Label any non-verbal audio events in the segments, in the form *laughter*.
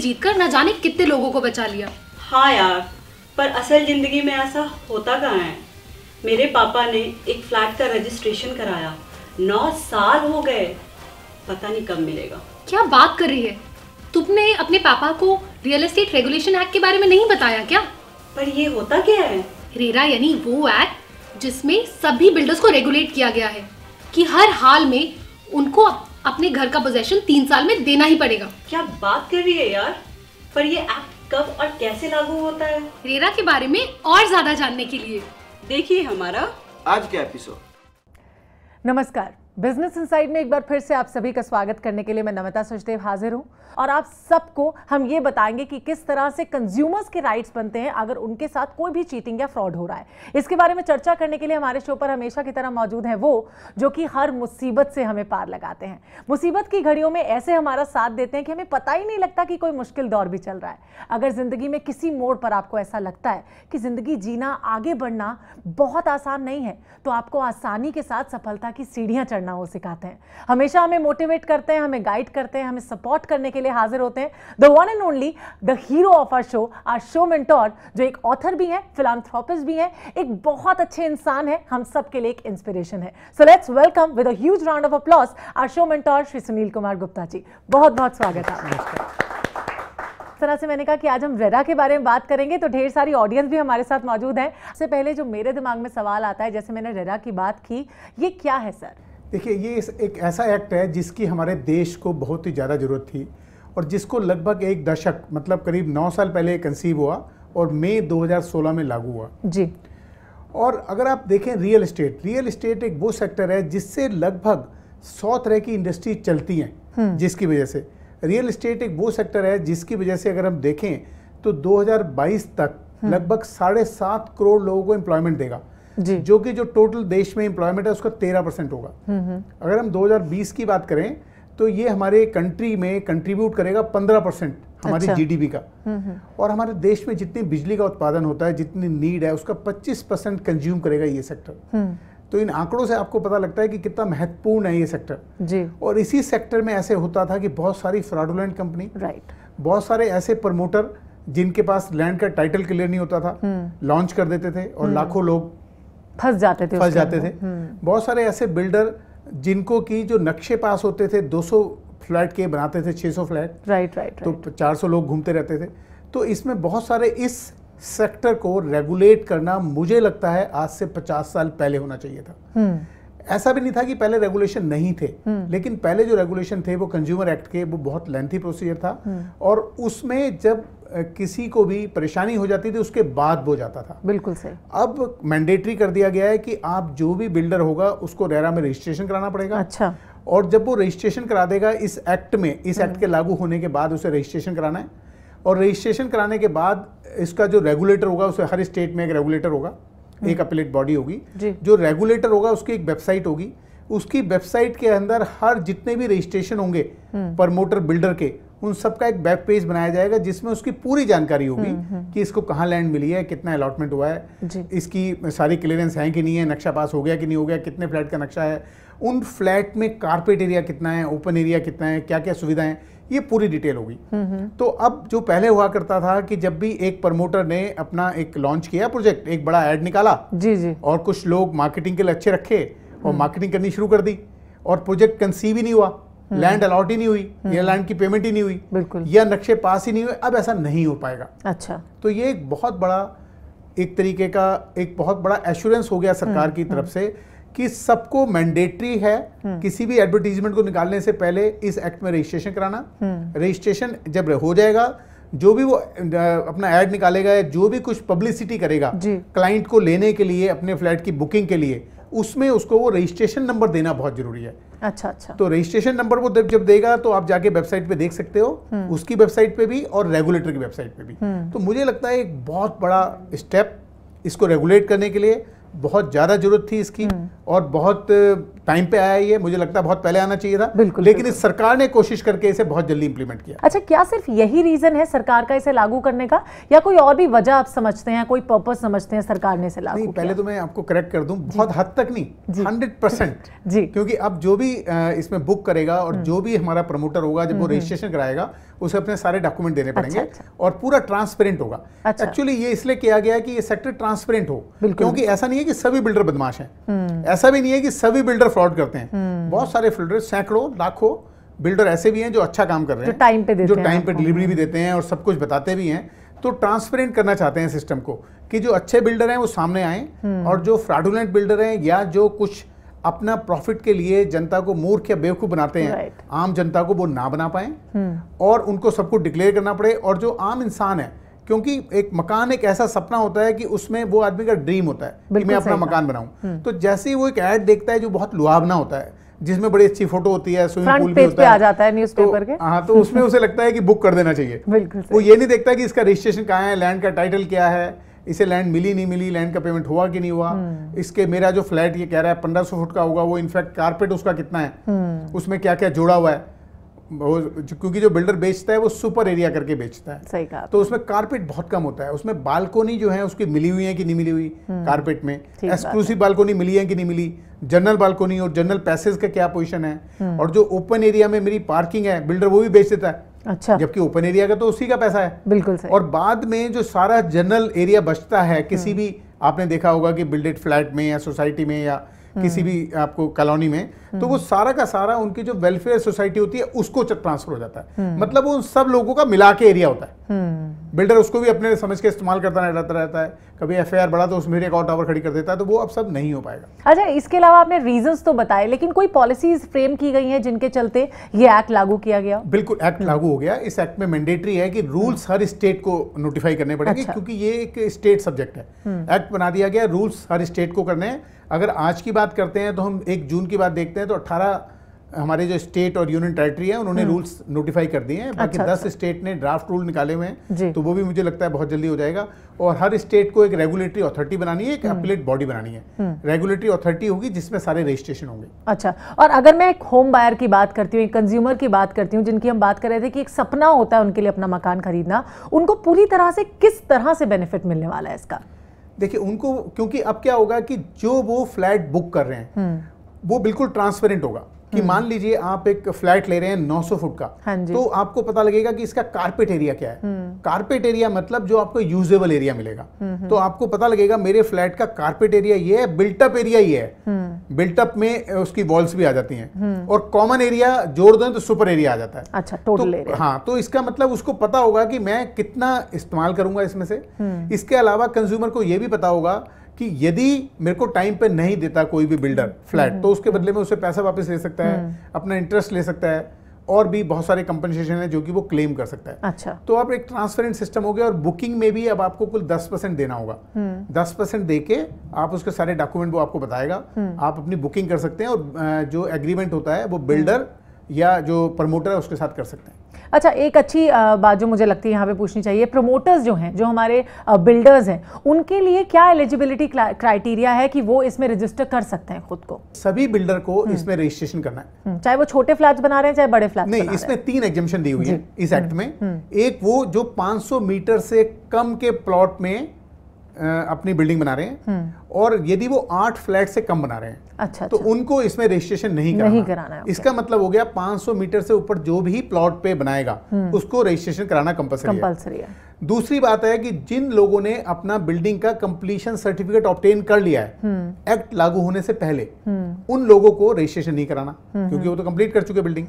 और केस जीतकर ना जाने कितने लोगों को बचा लिया। हाँ यार पर असल ज़िंदगी में ऐसा होता कहाँ है? मेरे पापा ने एक फ्लैट का रजिस्ट्रेशन कराया। नौ साल हो गए। पता नहीं कब मिलेगा। क्या बात कर रही है? तुमने अपने पापा को रियल एस्टेट रेगुलेशन एक्ट के बारे में नहीं बताया क्या? पर ये होता क्या है? रेरा यानी वो एक्ट जिसमें सभी बिल्डर्स को रेगुलेट किया गया है कि हर हाल में उनको अपने घर का पोजेशन तीन साल में देना ही पड़ेगा। क्या बात कर रही है यार? पर ये ऐप कब और कैसे लागू होता है? रेरा के बारे में और ज़्यादा जानने के लिए। देखिए हमारा। आज का एपिसोड नमस्कार। बिज़नेस इनसाइड में एक बार फिर से आप सभी का स्वागत करने के लिए मैं नमिता सचदेव हाजिर हूँ। और आप सबको हम ये बताएँगे कि किस तरह से कंज्यूमर्स के राइट्स बनते हैं अगर उनके साथ कोई भी चीटिंग या फ्रॉड हो रहा है। इसके बारे में चर्चा करने के लिए हमारे शो पर हमेशा की तरह मौजूद हैं वो, जो कि हर मुसीबत से हमें पार लगाते हैं। मुसीबत की घड़ियों में ऐसे हमारा साथ देते हैं कि हमें पता ही नहीं लगता कि कोई मुश्किल दौर भी चल रहा है। अगर ज़िंदगी में किसी मोड़ पर आपको ऐसा लगता है कि ज़िंदगी जीना, आगे बढ़ना बहुत आसान नहीं है तो आपको आसानी के साथ सफलता की सीढ़ियाँ चढ़ना वो सिखाते हैं। हमेशा हमें मोटिवेट करते हैं, हमें गाइड करते हैं, हमें सपोर्ट करने के लिए हाजिर होते हैं। The one and only the hero of R show R show mentor जो एक ऑथर भी है फिलानथ्रोपिस्ट भी है, एक बहुत अच्छे इंसान है। हम सबके लिए एक इंस्पिरेशन है। So let's welcome with huge round of applause R show mentor Shri Sunil Kumar Gupta ji. बहुत बहुत स्वागत है तरह से मैंने कहा कि आज हम रेरा के बारे में बात करेंगे तो ढेर सारी ऑडियंस भी हमारे साथ मौजूद है। सबसे पहले जो मेरे दिमाग में सवाल आता है, जैसे मैंने रेरा की बात की, ये क्या है, सर? देखिए, ये एक ऐसा एक्ट है जिसकी हमारे देश को बहुत ही ज़्यादा ज़रूरत थी। और जिसको लगभग एक दशक मतलब करीब नौ साल पहले कंसीव हुआ और मई 2016 में लागू हुआ। जी। और अगर आप देखें रियल इस्टेट रियल इस्टेट एक वो सेक्टर है जिससे लगभग सौ तरह की इंडस्ट्री चलती हैं जिसकी वजह से। रियल इस्टेट एक वो सेक्टर है जिसकी वजह से अगर हम देखें तो 2022 तक लगभग साढ़े सात करोड़ लोगों को एम्प्लॉयमेंट देगा जी। जो कि जो टोटल देश में एम्प्लॉयमेंट है उसका तेरह परसेंट होगा। अगर हम 2020 की बात करें तो ये हमारे कंट्री में कंट्रीब्यूट करेगा 15 परसेंट हमारी अच्छा। जीडीपी का। और हमारे देश में जितनी बिजली का उत्पादन होता है जितनी नीड है उसका 25 परसेंट कंज्यूम करेगा ये सेक्टर तो इन आंकड़ों से आपको पता लगता है कि कितना महत्वपूर्ण है ये सेक्टर जी। और इसी सेक्टर में ऐसे होता था कि बहुत सारी फ्रॉडुलेंट कंपनी राइट बहुत सारे ऐसे प्रमोटर जिनके पास लैंड का टाइटल क्लियर नहीं होता था लॉन्च कर देते थे और लाखों लोग फंस जाते थे फंस जाते थे। बहुत सारे ऐसे बिल्डर जिनको की जो नक्शे पास होते थे 200 फ्लैट के बनाते थे 600 फ्लैट। राइट राइट तो 400 लोग घूमते रहते थे। तो इसमें बहुत सारे इस सेक्टर को रेगुलेट करना मुझे लगता है आज से 50 साल पहले होना चाहिए था। हम्म। ऐसा भी नहीं था कि पहले रेगुलेशन नहीं थे। लेकिन पहले जो रेगुलेशन थे वो कंज्यूमर एक्ट के वो बहुत लेंथी प्रोसीजर था। और उसमें जब किसी को भी परेशानी हो जाती थी उसके बाद वो जाता था। बिल्कुल सही। अब मैंडेटरी कर दिया गया है कि आप जो भी बिल्डर होगा उसको रेरा में रजिस्ट्रेशन कराना पड़ेगा। अच्छा। और जब वो रजिस्ट्रेशन करा देगा इस एक्ट में इस एक्ट के लागू होने के बाद उसे रजिस्ट्रेशन कराना है। और रजिस्ट्रेशन कराने के बाद इसका जो रेगुलेटर होगा उसे हर स्टेट में एक रेगुलेटर होगा। एक अपीलेट बॉडी होगी जो। रेगुलेटर होगा उसकी एक वेबसाइट होगी। उसकी वेबसाइट के अंदर हर जितने भी रजिस्ट्रेशन होंगे प्रमोटर बिल्डर के उन सबका एक वेब पेज बनाया जाएगा जिसमें उसकी पूरी जानकारी होगी कि इसको कहाँ लैंड मिली है कितना अलॉटमेंट हुआ है इसकी सारी क्लियरेंस है कि नहीं है नक्शा पास हो गया कि नहीं हो गया कितने फ्लैट का नक्शा है उन फ्लैट में कारपेट एरिया कितना है ओपन एरिया कितना है क्या क्या सुविधाएँ हैं ये पूरी डिटेल होगी तो अब जो पहले हुआ करता था कि जब भी एक प्रमोटर ने अपना एक लॉन्च किया प्रोजेक्ट एक बड़ा ऐड निकाला जी जी। और कुछ लोग मार्केटिंग के लिए अच्छे रखे और मार्केटिंग करनी शुरू कर दी और प्रोजेक्ट कंसीव ही नहीं हुआ। लैंड अलॉट ही नहीं हुई या लैंड की पेमेंट ही नहीं हुई बिल्कुल। या नक्शे पास ही नहीं हुए अब ऐसा नहीं हो पाएगा। अच्छा। तो ये एक बहुत बड़ा एक तरीके का एक बहुत बड़ा एश्योरेंस हो गया सरकार की तरफ़ से कि सबको मैंडेटरी है किसी भी एडवर्टीजमेंट को निकालने से पहले इस एक्ट में रजिस्ट्रेशन कराना। रजिस्ट्रेशन जब हो जाएगा जो भी वो अपना ऐड निकालेगा या जो भी कुछ पब्लिसिटी करेगा क्लाइंट को लेने के लिए अपने फ्लैट की बुकिंग के लिए उसमें उसको वो रजिस्ट्रेशन नंबर देना बहुत ज़रूरी है। अच्छा अच्छा। तो रजिस्ट्रेशन नंबर वो जब जब देगा तो आप जाके वेबसाइट पे देख सकते हो उसकी वेबसाइट पे भी और रेगुलेटर की वेबसाइट पे भी। तो मुझे लगता है एक बहुत बड़ा स्टेप इसको रेगुलेट करने के लिए बहुत ज़्यादा ज़रूरत थी इसकी और बहुत टाइम पे आया ये मुझे लगता है बहुत पहले आना चाहिए था। बिल्कुल, लेकिन बिल्कुल। इस सरकार ने कोशिश करके इसे बहुत जल्दी इंप्लीमेंट किया। अच्छा क्या सिर्फ़ यही रीजन है सरकार का इसे लागू करने का? या कोई और भी वजह आप समझते हैं कोई पर्पस समझते हैं सरकार ने इसे लागू पहले तो मैं आपको करेक्ट कर दूँ। बहुत हद तक नहीं हंड्रेड परसेंट *laughs* जी। क्योंकि अब जो भी इसमें बुक करेगा और हम्म। जो भी हमारा प्रमोटर होगा जब वो रजिस्ट्रेशन कराएगा उसे अपने सारे डॉक्यूमेंट देने पड़ेंगे अच्छा। और पूरा ट्रांसपेरेंट होगा। अच्छा। एक्चुअली ये इसलिए किया गया कि ये सेक्टर ट्रांसपेरेंट हो। क्योंकि ऐसा नहीं है कि सभी बिल्डर बदमाश हैं। हम्म। ऐसा भी नहीं है कि सभी बिल्डर फ्रॉड करते हैं बहुत सारे बिल्डर सैकड़ों लाखों बिल्डर ऐसे भी हैं जो अच्छा काम कर रहे हैं जो time पे देते जो टाइम पे डिलीवरी भी देते हैं और सब कुछ बताते भी हैं तो ट्रांसपेरेंट करना चाहते हैं सिस्टम को कि जो अच्छे बिल्डर हैं वो सामने आए हम्म। और जो फ्रॉडुलेंट बिल्डर हैं या जो कुछ अपना प्रॉफिट के लिए जनता को मूर्ख या बेवकूफ़ बनाते हैं Right. आम जनता को वो ना बना पाए हम्म। और उनको सबको डिक्लेयर करना पड़े और जो आम इंसान है क्योंकि एक मकान एक ऐसा सपना होता है कि उसमें वो आदमी का ड्रीम होता है कि मैं अपना मकान बनाऊँ। तो जैसे ही वो एक ऐड देखता है जो बहुत लुभावना होता है जिसमें बड़ी अच्छी फ़ोटो होती है स्विमिंग पूल भी होता पे है आ जाता है newspaper तो- के। हाँ तो उसमें उसे लगता है कि बुक कर देना चाहिए। बिल्कुल वो ये नहीं देखता कि इसका रजिस्ट्रेशन कहाँ है लैंड का टाइटल क्या है इसे लैंड मिली नहीं मिली लैंड का पेमेंट हुआ कि नहीं हुआ। हम्म। इसके मेरा जो फ्लैट ये कह रहा है पंद्रह सौ फुट का होगा वो इनफैक्ट कारपेट उसका कितना है? हम्म। उसमें क्या क्या जोड़ा हुआ है? वो क्योंकि जो बिल्डर बेचता है वो सुपर एरिया करके बेचता है। सही कहा। तो उसमें कारपेट बहुत कम होता है। उसमें बालकोनी जो है उसकी मिली हुई है कि नहीं मिली हुई कारपेट में? हम्म। ठीक बात एक्सक्लूसिव बालकोनी मिली है कि नहीं मिली? जनरल बालकोनी और जनरल पैसेज का क्या पोजीशन है? हम्म। और जो ओपन एरिया में मेरी पार्किंग है बिल्डर वो भी बेच देता है। अच्छा। जबकि ओपन एरिया का तो उसी का पैसा है। बिल्कुल सही। और बाद में जो सारा जनरल एरिया बचता है किसी हम्म। भी आपने देखा होगा कि बिल्डेड फ्लैट में या सोसाइटी में या। किसी भी आपको कॉलोनी में तो वो सारा का सारा उनकी जो वेलफेयर सोसाइटी होती है उसको ट्रांसफ़र हो जाता है। मतलब वो उन सब लोगों का मिला के एरिया होता है। हम्म। बिल्डर उसको भी अपने समझ के इस्तेमाल करता रहता रहता है। कभी एफ़ बढ़ा तो उसमें एक और टावर खड़ी कर देता है तो वो अब सब नहीं हो पाएगा। अच्छा इसके अलावा आपने रीजंस तो बताए लेकिन कोई पॉलिसीज़ फ्रेम की गई हैं जिनके चलते ये एक्ट लागू किया गया? बिल्कुल एक्ट लागू हो गया। इस एक्ट में मैंडेटरी है कि रूल्स हर स्टेट को नोटिफाई करने पड़ेंगे अच्छा। क्योंकि ये एक स्टेट सब्जेक्ट है। एक्ट बना दिया गया रूल्स हर स्टेट को करने हैं। अगर आज की बात करते हैं तो हम एक जून की बात देखते हैं तो 18 हमारे जो स्टेट और यूनियन टेरिटरी है उन्होंने रूल्स नोटिफाई कर दिए हैं। बाकी अच्छा, 10 स्टेट ने ड्राफ्ट रूल निकाले हुए हैं तो वो भी मुझे लगता है बहुत जल्दी हो जाएगा। और हर स्टेट को एक रेगुलेटरी अथॉरिटी बनानी है एक अपीलेट बॉडी बनानी है। रेगुलेटरी अथॉरिटी होगी जिसमें सारे रजिस्ट्रेशन होंगे। अच्छा और अगर मैं एक होम बायर की बात करती हूँ एक कंज्यूमर की बात करती हूँ जिनकी हम बात कर रहे थे कि एक सपना होता है उनके लिए अपना मकान खरीदना उनको पूरी तरह से किस तरह से बेनिफिट मिलने वाला है इसका? देखिए उनको क्योंकि अब क्या होगा कि जो वो फ्लैट बुक कर रहे हम्म। हैं वो बिल्कुल ट्रांसपेरेंट होगा। कि मान लीजिए आप एक फ्लैट ले रहे हैं 900 फुट का हाँ। तो आपको पता लगेगा कि इसका कारपेट एरिया क्या है। कारपेट एरिया मतलब जो आपको यूजेबल एरिया मिलेगा। तो आपको पता लगेगा मेरे फ्लैट का कारपेट एरिया ये है बिल्टअप एरिया ये है। बिल्टअप में उसकी वॉल्स भी आ जाती हैं। और कॉमन एरिया जोड़ दें तो सुपर एरिया आ जाता है। अच्छा टोटल तो, हाँ तो इसका मतलब उसको पता होगा कि मैं कितना इस्तेमाल करूँगा इसमें से। इसके अलावा कंज्यूमर को यह भी पता होगा कि यदि मेरे को टाइम पे नहीं देता कोई भी बिल्डर फ्लैट तो उसके बदले में उसे पैसा वापस ले सकता है अपना इंटरेस्ट ले सकता है और भी बहुत सारे कंपनसेशन है जो कि वो क्लेम कर सकता है। अच्छा। तो आप एक ट्रांसपेरेंट सिस्टम हो गया और बुकिंग में भी अब आपको कुल 10 परसेंट देना होगा। 10 परसेंट दे के आप उसके सारे डॉक्यूमेंट वो आपको बताएगा। आप अपनी बुकिंग कर सकते हैं और जो एग्रीमेंट होता है वो बिल्डर या जो प्रमोटर है उसके साथ कर सकते हैं। अच्छा एक अच्छी बात जो मुझे लगती है यहाँ पे पूछनी चाहिए प्रमोटर्स जो हैं जो हमारे बिल्डर्स हैं उनके लिए क्या एलिजिबिलिटी क्राइटेरिया है कि वो इसमें रजिस्टर कर सकते हैं खुद को? सभी बिल्डर को इसमें रजिस्ट्रेशन करना है। हम्म, चाहे वो छोटे फ्लैट्स बना रहे हैं चाहे बड़े फ्लैट्स नहीं इसमें तीन एग्जामेशन दी हुई है इस एक्ट में। एक वो जो 500 मीटर से कम के प्लॉट में अपनी बिल्डिंग बना रहे हैं। और यदि वो आठ फ्लैट से कम बना रहे हैं अच्छा तो अच्छा। उनको इसमें रजिस्ट्रेशन नहीं कराना नहीं कराना। है, इसका मतलब हो गया 500 मीटर से ऊपर जो भी प्लॉट पे बनाएगा उसको रजिस्ट्रेशन कराना कंपलसरी है। है। दूसरी बात है कि जिन लोगों ने अपना बिल्डिंग का कंप्लीशन सर्टिफिकेट ऑप्टेन कर लिया है एक्ट लागू होने से पहले उन लोगों को रजिस्ट्रेशन नहीं कराना क्योंकि वो तो कंप्लीट कर चुके बिल्डिंग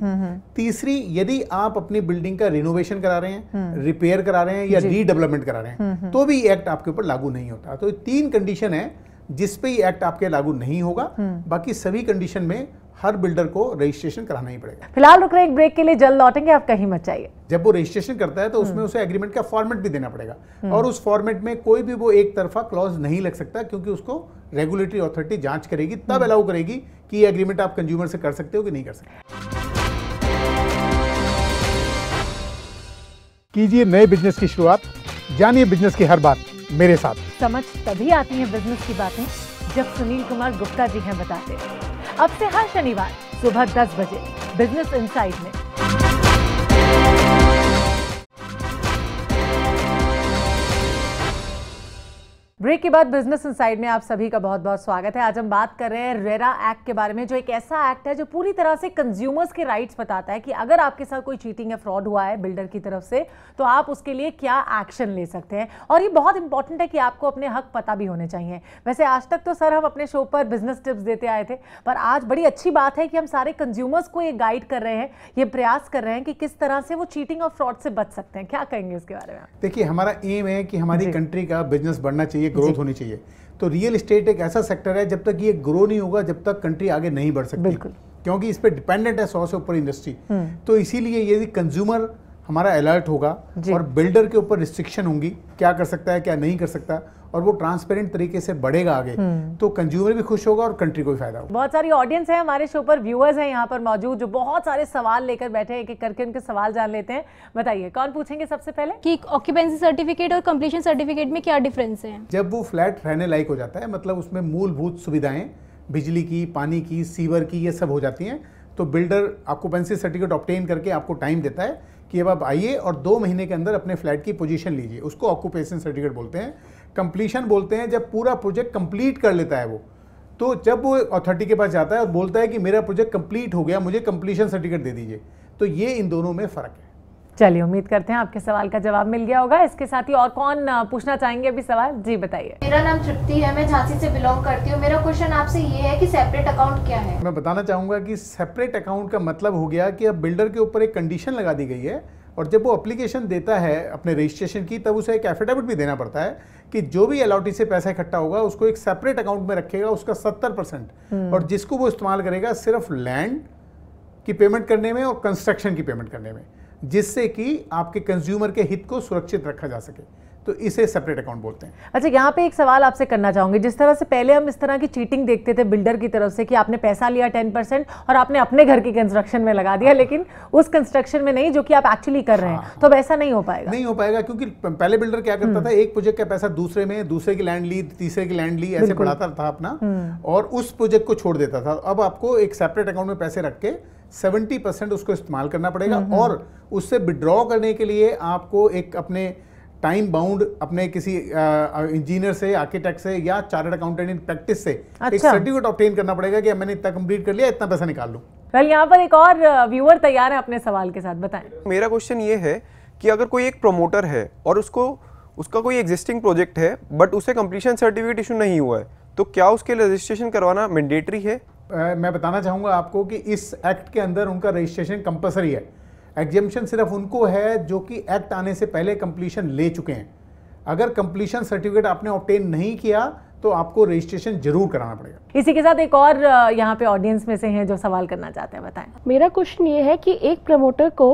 तीसरी यदि आप अपनी बिल्डिंग का रिनोवेशन करा रहे हैं रिपेयर करा रहे हैं या रीडेवलपमेंट करा रहे हैं तो भी एक्ट आपके ऊपर लागू नहीं होता। तो तीन कंडीशन है जिस पे ये एक्ट आपके लागू नहीं होगा बाकी सभी कंडीशन में हर बिल्डर को रजिस्ट्रेशन कराना ही पड़ेगा। फ़िलहाल रुक रहे एक ब्रेक के लिए जल्द लौटेंगे आप कहीं मत जाइए। जब वो रजिस्ट्रेशन करता है तो उसमें उसे एग्रीमेंट का फॉर्मेट भी देना पड़ेगा। और उस फॉर्मेट में कोई भी वो एक तरफा क्लॉज नहीं लग सकता क्योंकि उसको रेगुलेटरी अथॉरिटी जाँच करेगी तब अलाउ करेगी कि ये एग्रीमेंट आप कंज्यूमर से कर सकते हो कि नहीं कर सकते। कीजिए नए बिज़नेस की शुरुआत जानिए बिज़नेस की हर बात। मेरे साथ। समझ, तभी आती है बिज़नेस की बातें, जब सुनील कुमार गुप्ता जी हैं बताते। अब से हर शनिवार सुबह 10 बजे बिज़नेस इनसाइड में। ब्रेक के बाद बिज़नेस इनसाइड में आप सभी का बहुत बहुत स्वागत है। आज हम बात कर रहे हैं रेरा एक्ट के बारे में जो एक ऐसा एक्ट है जो पूरी तरह से कंज्यूमर्स के राइट्स बताता है कि अगर आपके साथ कोई चीटिंग या फ्रॉड हुआ है बिल्डर की तरफ़ से तो आप उसके लिए क्या एक्शन ले सकते हैं? और ये बहुत इंपॉर्टेंट है कि आपको अपने हक पता भी होने चाहिए। वैसे आज तक तो सर हम अपने शो पर बिज़नेस टिप्स देते आए थे पर आज बड़ी अच्छी बात है कि हम सारे कंज्यूमर्स को ये गाइड कर रहे हैं ये प्रयास कर रहे हैं कि किस तरह से वो चीटिंग और फ्रॉड से बच सकते हैं। क्या कहेंगे इसके बारे में देखिए हमारा एम है कि हमारी कंट्री का बिज़नेस बढ़ना चाहिए ग्रोथ होनी चाहिए। तो रियल इस्टेट एक ऐसा सेक्टर है जब तक ये ग्रो नहीं होगा जब तक कंट्री आगे नहीं बढ़ सकती। बिल्कुल। क्योंकि इस पर डिपेंडेंट है सौ से ऊपर इंडस्ट्री तो इसीलिए यदि कंज्यूमर हमारा अलर्ट होगा और बिल्डर के ऊपर रिस्ट्रिक्शन होंगी क्या कर सकता है क्या नहीं कर सकता। और वो ट्रांसपेरेंट तरीके से बढ़ेगा आगे तो कंज्यूमर भी खुश होगा और कंट्री को भी फ़ायदा होगा। बहुत सारी ऑडियंस है हमारे शो पर व्यूअर्स हैं यहाँ पर मौजूद जो बहुत सारे सवाल लेकर बैठे एक एक करके उनके सवाल जान लेते हैं। बताइए कौन पूछेंगे सबसे पहले? कि ऑक्यूपेंसी सर्टिफिकेट और कंप्लीशन सर्टिफिकेट में क्या डिफरेंस है? जब वो फ्लैट रहने लायक हो जाता है मतलब उसमें मूलभूत सुविधाएँ बिजली की पानी की सीवर की ये सब हो जाती हैं तो बिल्डर ऑक्यूपेंसी सर्टिफिकेट ऑप्टेन करके आपको टाइम देता है कि अब आप आइए और दो महीने के अंदर अपने फ्लैट की पोजीशन लीजिए। उसको ऑक्यूपेशन सर्टिफिकेट बोलते हैं। कंप्लीशन बोलते हैं जब पूरा प्रोजेक्ट कंप्लीट कर लेता है वो। तो जब वो अथॉरिटी के पास जाता है और बोलता है कि मेरा प्रोजेक्ट कंप्लीट हो गया मुझे कंप्लीशन सर्टिफिकेट दे दीजिए तो ये इन दोनों में फ़र्क है। चलिए उम्मीद करते हैं आपके सवाल का जवाब मिल गया होगा। इसके साथ ही और कौन पूछना चाहेंगे अभी सवाल? जी बताइए। मेरा नाम तृप्ति है मैं झांसी से बिलोंग करती हूँ। मेरा क्वेश्चन आपसे ये है कि सेपरेट अकाउंट क्या है? मैं बताना चाहूँगा कि सेपरेट अकाउंट का मतलब हो गया कि अब बिल्डर के ऊपर एक कंडीशन लगा दी गई है और जब वो अप्लीकेशन देता है अपने रजिस्ट्रेशन की तब उसे एक एफिडेविट भी देना पड़ता है कि जो भी अलॉटी से पैसा इकट्ठा होगा उसको एक सेपरेट अकाउंट में रखेगा उसका सत्तर परसेंट। और जिसको वो इस्तेमाल करेगा सिर्फ़ लैंड की पेमेंट करने में और कंस्ट्रक्शन की पेमेंट करने में जिससे कि आपके कंज्यूमर के हित को सुरक्षित रखा जा सके। तो इसे सेपरेट अकाउंट बोलते हैं। अच्छा यहाँ पे एक सवाल आपसे करना चाहूँगी। जिस तरह से पहले हम इस तरह की चीटिंग देखते थे बिल्डर की तरफ़ से कि आपने पैसा लिया टेन परसेंट और आपने अपने घर की कंस्ट्रक्शन में लगा दिया लेकिन उस कंस्ट्रक्शन में नहीं जो कि आप एक्चुअली कर रहे हैं। तो अब ऐसा नहीं हो पाएगा। नहीं हो पाएगा क्योंकि पहले बिल्डर क्या करता था एक प्रोजेक्ट का पैसा दूसरे में दूसरे की लैंड ली तीसरे की लैंड ली ऐसे बढ़ाता था अपना। और उस प्रोजेक्ट को छोड़ देता था। अब आपको एक सेपरेट अकाउंट में पैसे रख के 70 परसेंट उसको इस्तेमाल करना पड़ेगा और उससे विड्रॉ करने के लिए आपको एक अपने टाइम बाउंड अपने किसी इंजीनियर से आर्किटेक्ट से या चार्टर्ड अकाउंटेंट इन प्रैक्टिस से अच्छा। एक। सर्टिफिकेट ऑब्टेन करना पड़ेगा कि मैंने इतना कंप्लीट कर लिया इतना पैसा निकाल लूँ वेल यहाँ पर एक और व्यूअर तैयार है अपने सवाल के साथ बताएँ मेरा क्वेश्चन ये है कि अगर कोई एक प्रमोटर है और उसको उसका कोई एग्जिस्टिंग प्रोजेक्ट है बट उसे कंप्लीशन सर्टिफिकेट इशू नहीं हुआ है तो क्या उसके लिए रजिस्ट्रेशन करवाना मैंडेटरी है अ, मैं बताना चाहूँगा आपको कि इस एक्ट के अंदर उनका रजिस्ट्रेशन कंपलसरी है एग्जामेशन सिर्फ़ उनको है जो कि एक्ट आने से पहले कंप्लीशन ले चुके हैं। अगर कंप्लीशन सर्टिफिकेट आपने ऑब्टेन नहीं किया तो आपको रजिस्ट्रेशन ज़रूर कराना पड़ेगा। इसी के साथ एक और यहाँ पे ऑडियंस में से हैं जो सवाल करना चाहते हैं बताएँ। मेरा क्वेश्चन ये है कि एक प्रमोटर को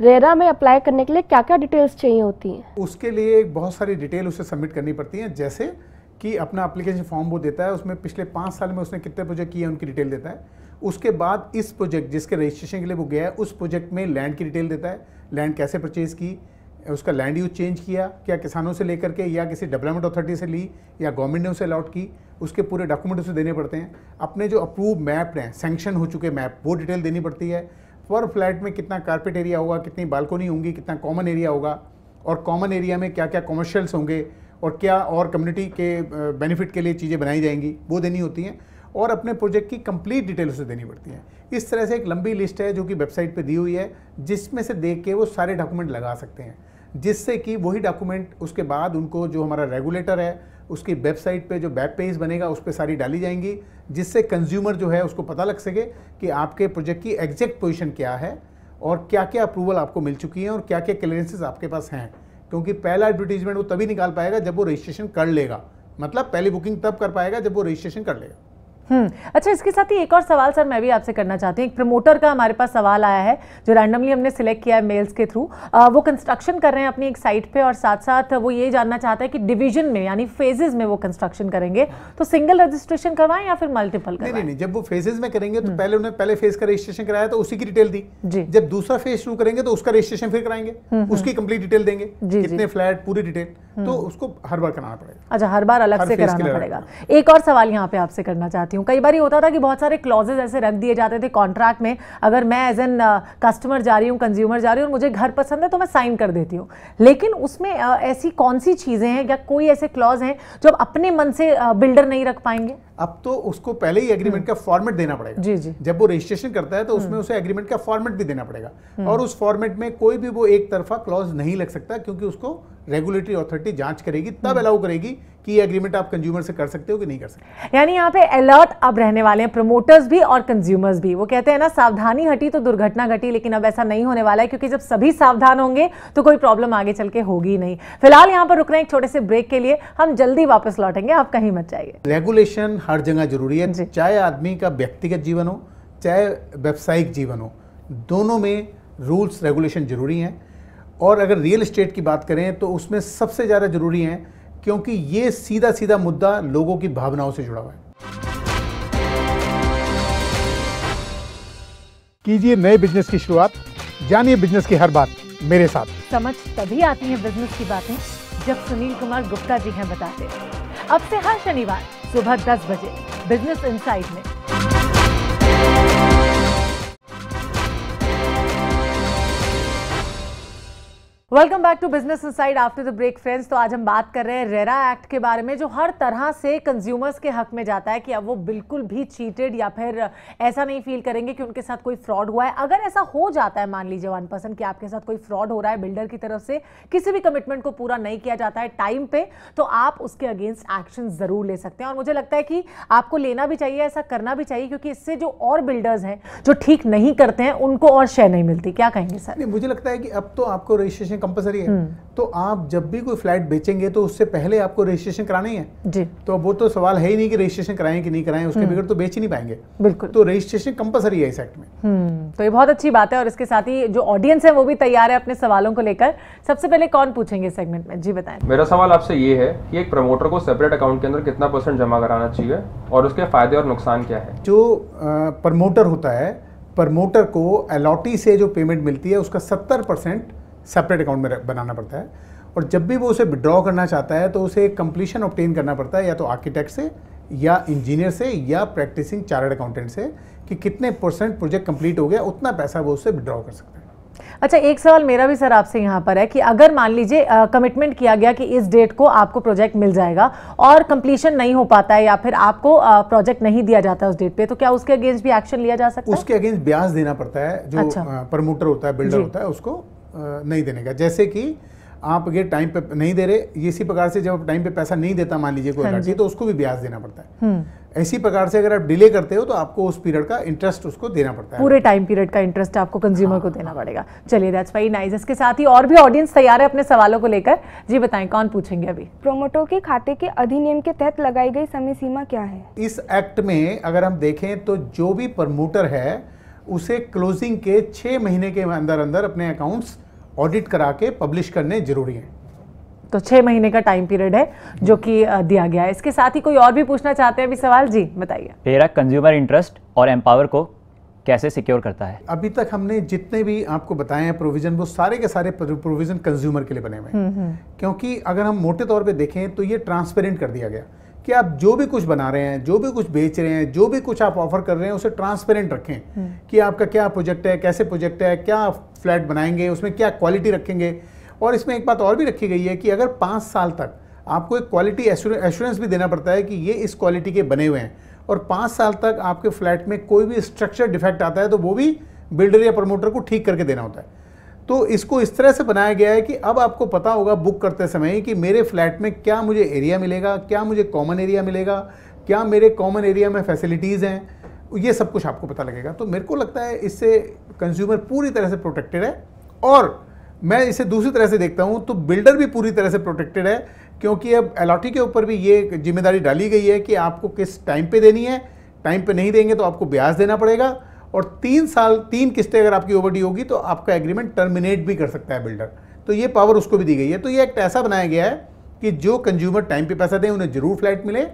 रेरा में अप्लाई करने के लिए क्या क्या डिटेल्स चाहिए होती हैं? उसके लिए बहुत सारी डिटेल उसे सबमिट करनी पड़ती है जैसे कि अपना एप्लीकेशन फॉर्म वो देता है उसमें पिछले पाँच साल में उसने कितने प्रोजेक्ट किए हैं उनकी डिटेल देता है। उसके बाद इस प्रोजेक्ट, जिसके रजिस्ट्रेशन के लिए वो गया है, उस प्रोजेक्ट में लैंड की डिटेल देता है। लैंड कैसे परचेज की, उसका लैंड यूज़ चेंज किया, क्या किसानों से लेकर के, या किसी डेवलपमेंट अथॉरिटी से ली, या गवर्नमेंट ने उसे अलॉट की, उसके पूरे डॉक्यूमेंट उसे देने पड़ते हैं। अपने जो अप्रूव मैप हैं सेंक्शन हो चुके मैप वो डिटेल देनी पड़ती है। पर फ्लैट में कितना कारपेट एरिया होगा, कितनी बालकोनी होंगी, कितना कॉमन एरिया होगा, और कॉमन एरिया में क्या क्या कॉमर्शियल्स होंगे, और क्या और कम्युनिटी के बेनिफिट के लिए चीज़ें बनाई जाएँगी, वो देनी होती हैं। और अपने प्रोजेक्ट की कंप्लीट डिटेल उसे देनी पड़ती है। इस तरह से एक लंबी लिस्ट है जो कि वेबसाइट पे दी हुई है, जिसमें से देख के वो सारे डॉक्यूमेंट लगा सकते हैं, जिससे कि वही डॉक्यूमेंट उसके बाद उनको जो हमारा रेगुलेटर है, उसकी वेबसाइट पे जो वेब पेज बनेगा उस पर सारी डाली जाएँगी, जिससे कंज्यूमर जो है उसको पता लग सके कि आपके प्रोजेक्ट की एग्जैक्ट पोजिशन क्या है और क्या क्या अप्रूवल आपको मिल चुकी है और क्या क्या क्लियरेंसेस आपके पास हैं। क्योंकि पहला एडवर्टीजमेंट वो तभी निकाल पाएगा जब वो रजिस्ट्रेशन कर लेगा। मतलब पहली बुकिंग तब कर पाएगा जब वो रजिस्ट्रेशन कर लेगा। अच्छा इसके साथ ही एक और सवाल सर मैं भी आपसे करना चाहती हूँ। एक प्रमोटर का हमारे पास सवाल आया है जो रैंडमली हमने सिलेक्ट किया है मेल्स के थ्रू वो कंस्ट्रक्शन कर रहे हैं अपनी एक साइट पे और साथ साथ वो ये जानना चाहता है कि डिवीज़न में यानी फेजेस में वो कंस्ट्रक्शन करेंगे। तो सिंगल रजिस्ट्रेशन करवाएँ या फिर मल्टीपल नहीं नहीं नहीं जब वो फेजेज में करेंगे तो पहले उन्हें पहले फ़ेज़ का रजिस्ट्रेशन कराया तो उसी की डिटेल दी। जी। जब दूसरा फ़ेज़ शुरू करेंगे तो उसका रजिस्ट्रेशन फिर कराएँगे। उसकी कंप्लीट डिटेल देंगे। कितने फ्लैट पूरी डिटेल तो उसको हर बार कराना पड़ेगा। अच्छा हर बार अलग से कराना पड़ेगा। एक और सवाल यहाँ पे आपसे करना चाहती हूँ। हूँ। कई बार ये होता था कि बहुत सारे क्लॉजेज ऐसे रख दिए जाते थे कॉन्ट्रैक्ट में अगर मैं एज एन कस्टमर जा रही हूँ कंज्यूमर जा रही हूँ और मुझे घर पसंद है तो मैं साइन कर देती हूँ। लेकिन उसमें अ, ऐसी कौन सी चीज़ें हैं या कोई ऐसे क्लॉज हैं जो आप अपने मन से बिल्डर नहीं रख पाएँगे? अब तो उसको पहले ही एग्रीमेंट का फॉर्मेट देना पड़ेगा। जी, जी। जब वो रजिस्ट्रेशन करता है तो उसमें उसे एग्रीमेंट का फॉर्मेट भी देना पड़ेगा। और उस फॉर्मेट में कोई भी वो एक तरफा क्लॉज नहीं लग सकता क्योंकि उसको रेगुलेटरी अथॉरिटी जाँच करेगी तब अलाउ करेगी कि ये एग्रीमेंट आप कंज्यूमर से कर सकते हो कि नहीं कर सकते। यानी यहाँ पे अलर्ट अब रहने वाले हैं प्रमोटर्स भी और कंज्यूमर्स भी। वो कहते हैं ना सावधानी हटी तो दुर्घटना घटी लेकिन अब ऐसा नहीं होने वाला है क्योंकि जब सभी सावधान होंगे तो कोई प्रॉब्लम आगे चल के होगी नहीं। फ़िलहाल यहाँ पर रुक रहे हैं एक छोटे से ब्रेक के लिए। हम जल्दी वापस लौटेंगे आप कहीं मत जाइए। रेगुलेशन हर जगह ज़रूरी है चाहे आदमी का व्यक्तिगत जीवन हो चाहे व्यावसायिक जीवन हो दोनों में रूल्स रेगुलेशन ज़रूरी हैं। और अगर रियल एस्टेट की बात करें तो उसमें सबसे ज़्यादा ज़रूरी है, क्योंकि ये सीधा सीधा मुद्दा लोगों की भावनाओं से जुड़ा हुआ है। कीजिए नए बिज़नेस की शुरुआत, जानिए बिज़नेस की हर बात मेरे साथ। समझ तभी आती है बिज़नेस की बातें, जब सुनील कुमार गुप्ता जी हैं बताते अब से हर शनिवार सुबह 10 बजे बिज़नेस इनसाइट में। Welcome back to business inside after the break friends तो आज हम बात कर रहे हैं रेरा एक्ट के बारे में, जो हर तरह से कंज्यूमर्स के हक में जाता है कि अब वो बिल्कुल भी चीटेड या फिर ऐसा नहीं फील करेंगे कि उनके साथ कोई फ्रॉड हुआ है। अगर ऐसा हो जाता है, मान लीजिए वन पर्सन कि आपके साथ कोई फ्रॉड हो रहा है बिल्डर की तरफ़ से, किसी भी कमिटमेंट को पूरा नहीं किया जाता है टाइम पे तो आप उसके अगेंस्ट एक्शन ज़रूर ले सकते हैं। और मुझे लगता है कि आपको लेना भी चाहिए, ऐसा करना भी चाहिए, क्योंकि इससे जो और बिल्डर्स हैं, जो ठीक नहीं करते हैं, उनको और शेयर नहीं मिलती। क्या कहेंगे, सर? मुझे लगता है कि अब तो आपको रजिस्ट्रेशन कंपलसरी है। तो आप जब भी कोई फ्लैट बेचेंगे तो उससे पहले आपको रजिस्ट्रेशन कराना ही। है जी। तो वो तो सवाल है ही नहीं कि रजिस्ट्रेशन कराएँ कि नहीं कराएँ उसके बगैर तो बेच ही नहीं पाएँगे। बिल्कुल। तो रजिस्ट्रेशन कंपलसरी है इस एक्ट में। हम्म तो ये बहुत अच्छी बात है और इसके साथ ही जो ऑडियंस है वो भी तैयार है अपने सवालों को लेकर। सबसे पहले कौन पूछेंगे सेगमेंट में? जी बताएँ। मेरा सवाल आपसे ये है कि एक प्रमोटर को सेपरेट अकाउंट के अंदर कितना परसेंट जमा कराना चाहिए और उसके फ़ायदे और नुकसान क्या है? जो प्रमोटर होता है प्रमोटर को अलॉटी से जो पेमेंट मिलती है उसका 70 परसेंट सेपरेट अकाउंट में बनाना पड़ता है। और जब भी वो उसे विड्रॉ करना चाहता है तो उसे कंप्लीशन ऑप्टेन करना पड़ता है या तो आर्किटेक्ट से या इंजीनियर से या प्रैक्टिसिंग चार्टर्ड अकाउंटेंट से कि कितने परसेंट प्रोजेक्ट कंप्लीट हो गया उतना पैसा वो उससे विड्रॉ कर सकता है। अच्छा एक सवाल मेरा भी सर आपसे यहाँ पर है कि अगर मान लीजिए कमिटमेंट किया गया कि इस डेट को आपको प्रोजेक्ट मिल जाएगा और कंप्लीशन नहीं हो पाता है या फिर आपको प्रोजेक्ट नहीं दिया जाता उस डेट पे तो क्या उसके अगेंस्ट भी एक्शन लिया जा सकता है? उसके अगेंस्ट ब्याज देना पड़ता है जो अच्छा। प्रमोटर होता है बिल्डर होता है उसको नहीं देने का। जैसे कि आप अगर टाइम पे नहीं दे रहे इसी प्रकार से जब टाइम पे पैसा नहीं देता मान लीजिए कोई हाँ लड़की तो उसको भी ब्याज देना पड़ता है। हम्म। इसी प्रकार से अगर आप डिले करते हो तो आपको उस पीरियड का इंटरेस्ट उसको देना पड़ता है। पूरे टाइम पीरियड का इंटरेस्ट आपको कंज्यूमर को देना पड़ेगा। चलिए दैट्स वेरी नाइस इसके साथ ही और भी ऑडियंस तैयार है अपने सवालों को लेकर। जी बताएँ कौन पूछेंगे अभी? प्रोमोटो के खाते के अधिनियम के तहत लगाई गई समय सीमा क्या है? इस एक्ट में अगर हम देखें तो जो भी प्रमोटर है उसे क्लोजिंग के छः महीने के अंदर अंदर अपने अकाउंट्स ऑडिट करा के पब्लिश करने ज़रूरी हैं। तो छह महीने का टाइम पीरियड है जो कि दिया गया है। इसके साथ ही कोई और भी पूछना चाहते हैं अभी सवाल? जी बताइए। रेरा कंज्यूमर इंटरेस्ट और एम्पावर को कैसे सिक्योर करता है? अभी तक हमने जितने भी आपको बताए हैं प्रोविज़न वो सारे के सारे प्रोविज़न कंज्यूमर के लिए बने हुए हैं। क्योंकि अगर हम मोटे तौर पे देखें तो ये ट्रांसपेरेंट कर दिया गया। कि आप जो भी कुछ बना रहे हैं जो भी कुछ बेच रहे हैं जो भी कुछ आप ऑफ़र कर रहे हैं उसे ट्रांसपेरेंट रखें कि आपका क्या प्रोजेक्ट है कैसे प्रोजेक्ट है क्या फ्लैट बनाएँगे उसमें क्या क्वालिटी रखेंगे। और इसमें एक बात और भी रखी गई है कि अगर पाँच साल तक आपको एक क्वालिटी एश्योरेंस भी देना पड़ता है कि ये इस क्वालिटी के बने हुए हैं। और पाँच साल तक आपके फ्लैट में कोई भी स्ट्रक्चर डिफेक्ट आता है तो वो भी बिल्डर या प्रमोटर को ठीक करके देना होता है। तो इसको इस तरह से बनाया गया है कि अब आपको पता होगा बुक करते समय कि मेरे फ्लैट में क्या मुझे एरिया मिलेगा, क्या मुझे कॉमन एरिया मिलेगा, क्या मेरे कॉमन एरिया में फैसिलिटीज़ हैं, ये सब कुछ आपको पता लगेगा। तो मेरे को लगता है इससे कंज्यूमर पूरी तरह से प्रोटेक्टेड है और मैं इसे दूसरी तरह से देखता हूँ तो बिल्डर भी पूरी तरह से प्रोटेक्टेड है क्योंकि अब अलॉटी के ऊपर भी ये ज़िम्मेदारी डाली गई है कि आपको किस टाइम पे देनी है। टाइम पे नहीं देंगे तो आपको ब्याज देना पड़ेगा। और तीन साल, तीन किस्तें अगर आपकी ओवर होगी तो आपका एग्रीमेंट टर्मिनेट भी कर सकता है बिल्डर तो ये पावर उसको भी दी गई है। तो ये एक्ट ऐसा बनाया गया है कि जो कंज्यूमर टाइम पे पैसा दें, उन्हें ज़रूर फ्लैट मिले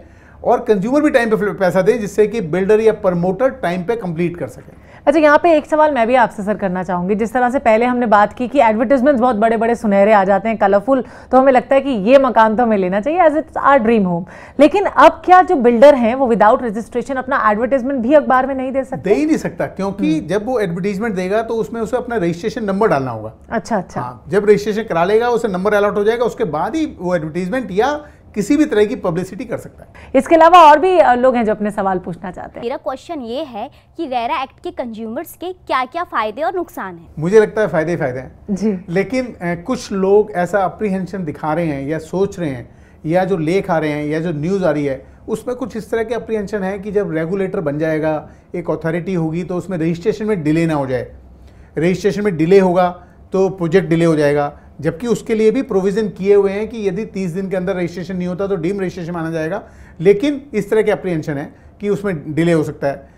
और कंज्यूमर भी टाइम पे पैसा दें, जिससे कि बिल्डर या प्रमोटर टाइम पे कंप्लीट कर सके। अच्छा यहाँ पे एक सवाल मैं भी आपसे सर करना चाहूँगी। जिस तरह से पहले हमने बात की कि एडवर्टीजमेंट्स बहुत बड़े बड़े सुनहरे आ जाते हैं कलरफुल तो हमें लगता है कि ये मकान तो हमें लेना चाहिए as it's our dream home लेकिन अब क्या जो बिल्डर हैं वो विदाउट रजिस्ट्रेशन अपना एडवर्टीजमेंट भी अखबार में नहीं दे सकते? दे ही नहीं सकता क्योंकि जब वो एडवर्टीजमेंट देगा तो उसमें उसे अपना रजिस्ट्रेशन नंबर डालना होगा। अच्छा अच्छा। हाँ जब रजिस्ट्रेशन करा लेगा उसे नंबर अलॉट हो जाएगा उसके बाद ही वो एडवर्टीजमेंट या किसी भी तरह की पब्लिसिटी कर सकता है। इसके अलावा और भी लोग हैं जो अपने सवाल पूछना चाहते हैं। मेरा क्वेश्चन ये है कि रेरा एक्ट के कंज्यूमर्स के क्या क्या फ़ायदे और नुकसान हैं? मुझे लगता है फ़ायदे ही फ़ायदे हैं। जी। लेकिन कुछ लोग ऐसा अप्रीहेंशन दिखा रहे हैं या सोच रहे हैं या जो लेख आ रहे हैं या जो न्यूज़ आ रही है उसमें कुछ इस तरह के अप्रीहेंशन है कि जब रेगुलेटर बन जाएगा एक अथॉरिटी होगी तो उसमें रजिस्ट्रेशन में डिले ना हो जाए। रजिस्ट्रेशन में डिले होगा तो प्रोजेक्ट डिले हो जाएगा। जबकि उसके लिए भी प्रोविज़न किए हुए हैं कि यदि 30 दिन के अंदर रजिस्ट्रेशन नहीं होता तो डीम रजिस्ट्रेशन माना जाएगा। लेकिन इस तरह के अप्रीहेंशन है कि उसमें डिले हो सकता है।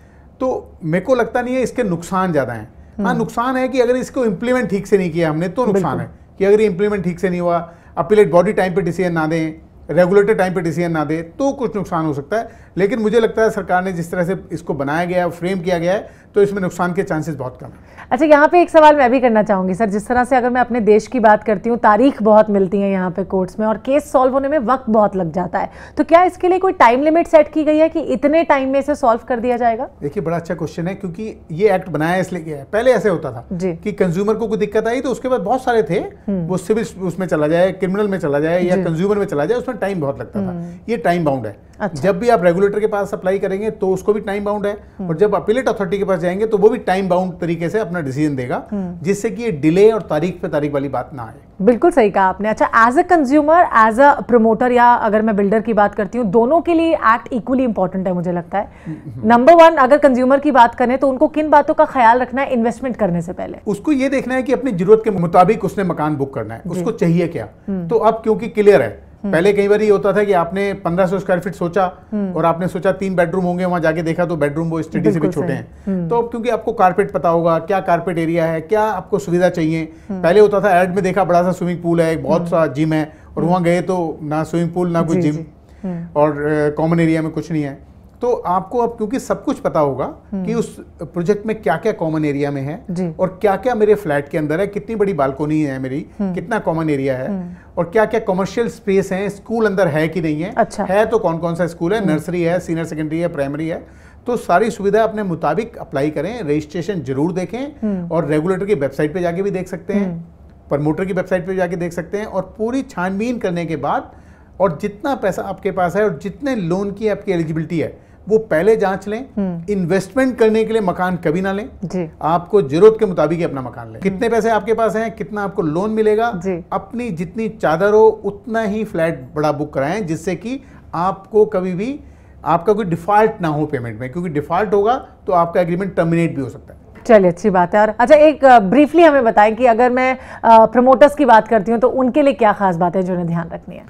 तो मेरे को लगता नहीं है इसके नुकसान ज़्यादा हैं। हाँ नुकसान है कि अगर इसको इम्प्लीमेंट ठीक से नहीं किया हमने तो नुकसान है कि अगर ये इम्प्लीमेंट ठीक से नहीं हुआ अपीलेट बॉडी टाइम पर डिसीज़न ना दें रेगुलेटर टाइम पे डिसीज़न ना दे तो कुछ नुकसान हो सकता है। लेकिन मुझे लगता है सरकार ने जिस तरह से इसको बनाया गया है फ्रेम किया गया है तो इसमें नुकसान के चांसेस बहुत कम है। अच्छा यहाँ पे एक सवाल मैं भी करना चाहूँगी सर। जिस तरह से अगर मैं अपने देश की बात करती हूँ तारीख बहुत मिलती है यहाँ पे कोर्ट्स में और केस सॉल्व होने में वक्त बहुत लग जाता है। तो क्या इसके लिए कोई टाइम लिमिट सेट की गई है कि इतने टाइम में इसे सॉल्व कर दिया जाएगा? देखिए बड़ा अच्छा क्वेश्चन है क्योंकि ये एक्ट बनाया इसलिए गया है। पहले ऐसे होता था। कि कंज्यूमर को कोई दिक्कत आई तो उसके बाद बहुत सारे थे वो सिविल उसमें चला जाए क्रिमिनल में चला जाए या कंज्यूमर में चला जाए उसमें टाइम बहुत लगता था। ये टाइम बाउंड है। अच्छा। जब भी आप रेगुलेटर के पास अप्लाई करेंगे तो उसको भी टाइम बाउंड है। और जब अपीलेट अथॉरिटी के पास जाएँगे तो वो भी टाइम बाउंड तरीके से अपना डिसीज़न देगा जिससे कि ये डिले और तारीख पे तारीख वाली बात ना आए। बिल्कुल सही कहा आपने। अच्छा as a consumer as a promoter या अगर मैं बिल्डर की बात करती हूँ दोनों के लिए एक्ट इक्वली इंपॉर्टेंट है मुझे लगता है। नंबर वन अगर कंज्यूमर की बात करें तो उनको किन बातों का ख्याल रखना है इन्वेस्टमेंट करने से पहले? उसको ये देखना है कि अपनी ज़रूरत के मुताबिक उसने मकान बुक करना है। उसको चाहिए क्या? तो अब क्योंकि क्लियर है पहले कई बार ये होता था कि आपने 1500 स्क्वायर फीट सोचा और आपने सोचा तीन बेडरूम होंगे वहाँ जाके देखा तो बेडरूम वो स्टडी से भी छोटे। हैं। तो अब क्योंकि आपको कारपेट पता होगा क्या कारपेट एरिया है क्या आपको सुविधा चाहिए पहले होता था एड में देखा बड़ा सा स्विमिंग पूल है बहुत सा जिम है और वहाँ गए तो ना स्विमिंग पूल ना कुछ जिम और कॉमन एरिया में कुछ नहीं है। तो आपको अब क्योंकि सब कुछ पता होगा कि उस प्रोजेक्ट में क्या क्या कॉमन एरिया में है और क्या क्या मेरे फ्लैट के अंदर है कितनी बड़ी बालकोनी है मेरी कितना कॉमन एरिया है और क्या क्या कॉमर्शियल स्पेस है स्कूल अंदर है कि नहीं है? अच्छा। है तो कौन कौन सा स्कूल है? नर्सरी है सीनियर सेकेंडरी है प्राइमरी है। तो सारी सुविधा अपने मुताबिक अप्लाई करें रजिस्ट्रेशन ज़रूर देखें और रेगुलेटर की वेबसाइट पे जाके भी देख सकते हैं प्रमोटर की वेबसाइट पे जाके देख सकते हैं और पूरी छानबीन करने के बाद और जितना पैसा आपके पास है और जितने लोन की आपकी एलिजिबिलिटी है वो पहले जाँच लें इन्वेस्टमेंट करने के लिए मकान कभी ना लें। जी। आपको ज़रूरत के मुताबिक ही अपना मकान लें। कितने पैसे आपके पास हैं कितना आपको लोन मिलेगा अपनी जितनी चादर हो उतना ही फ्लैट बड़ा बुक कराएँ जिससे कि आपको कभी भी आपका कोई डिफ़ॉल्ट ना हो पेमेंट में। क्योंकि डिफ़ॉल्ट होगा तो आपका एग्रीमेंट टर्मिनेट भी हो सकता है। चलिए अच्छी बात है। और अच्छा एक ब्रीफली हमें बताएँ कि अगर मैं प्रमोटर्स की बात करती हूँ तो उनके लिए क्या खास बातें जो उन्हें ध्यान रखनी है?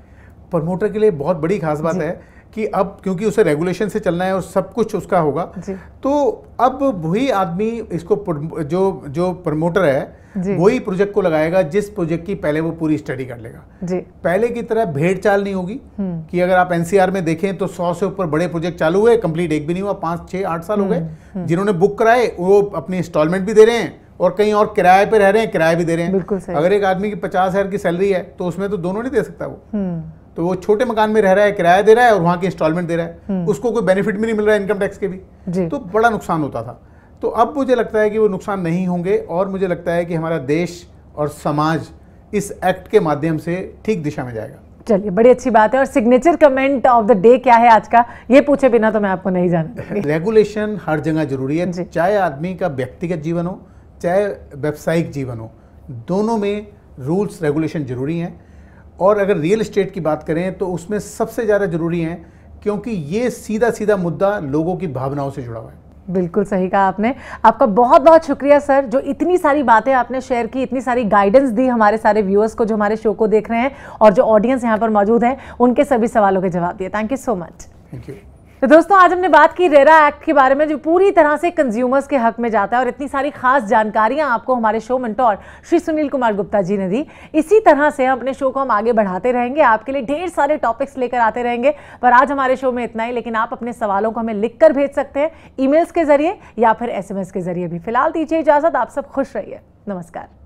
प्रमोटर के लिए बहुत बड़ी खास बात है। कि अब क्योंकि उसे रेगुलेशन से चलना है और सब कुछ उसका होगा जी। तो अब वही आदमी इसको जो जो प्रमोटर है वही प्रोजेक्ट को लगाएगा जिस प्रोजेक्ट की पहले वो पूरी स्टडी कर लेगा। जी। पहले की तरह भेड़ चाल नहीं होगी कि अगर आप एनसीआर में देखें तो सौ से ऊपर बड़े प्रोजेक्ट चालू हुए कंप्लीट एक भी नहीं हुआ पाँच छः आठ साल हो गए। जिन्होंने बुक कराए वो अपनी इंस्टॉलमेंट भी दे रहे हैं और कहीं और किराए पे रह रहे हैं किराया भी दे रहे हैं। अगर एक आदमी की पचास हज़ार की सैलरी है तो उसमें तो दोनों नहीं दे सकता वो। हम्म। तो वो छोटे मकान में रह रहा है किराया दे रहा है और वहाँ की इंस्टॉलमेंट दे रहा है। उसको कोई बेनिफिट भी नहीं मिल रहा है इनकम टैक्स के भी। तो बड़ा नुकसान होता था। तो अब मुझे लगता है कि वो नुकसान नहीं होंगे और मुझे लगता है कि हमारा देश और समाज इस एक्ट के माध्यम से ठीक दिशा में जाएगा। चलिए बड़ी अच्छी बात है। और signature comment of the day क्या है आज का? ये पूछे बिना तो मैं आपको नहीं जानती। *laughs* रेगुलेशन हर जगह ज़रूरी है। चाहे आदमी का व्यक्तिगत जीवन हो चाहे व्यावसायिक जीवन हो दोनों में रूल्स रेगुलेशन ज़रूरी हैं। और अगर रियल इस्टेट की बात करें तो उसमें सबसे ज़्यादा ज़रूरी है क्योंकि ये सीधा सीधा मुद्दा लोगों की भावनाओं से जुड़ा हुआ है। बिल्कुल सही कहा आपने। आपका बहुत बहुत शुक्रिया सर जो इतनी सारी बातें आपने शेयर की इतनी सारी गाइडेंस दी हमारे सारे व्यूअर्स को जो हमारे शो को देख रहे हैं और जो ऑडियंस यहाँ पर मौजूद हैं उनके सभी सवालों के जवाब दिए। Thank you so much thank you तो दोस्तों, आज हमने बात की रेरा एक्ट के बारे में, जो पूरी तरह से कंज्यूमर्स के हक में जाता है और इतनी सारी खास जानकारियाँ आपको हमारे शो मंटोर श्री सुनील कुमार गुप्ता जी ने दी। इसी तरह से हम अपने शो को हम आगे बढ़ाते रहेंगे, आपके लिए ढेर सारे टॉपिक्स लेकर आते रहेंगे, पर आज हमारे शो में इतना ही, लेकिन आप अपने सवालों को हमें लिख भेज सकते हैं ईमेल्स के ज़रिए या फिर एसएमएस के ज़रिए भी। फ़िलहाल दीजिए इजाज़त, आप सब खुश रहिए। नमस्कार।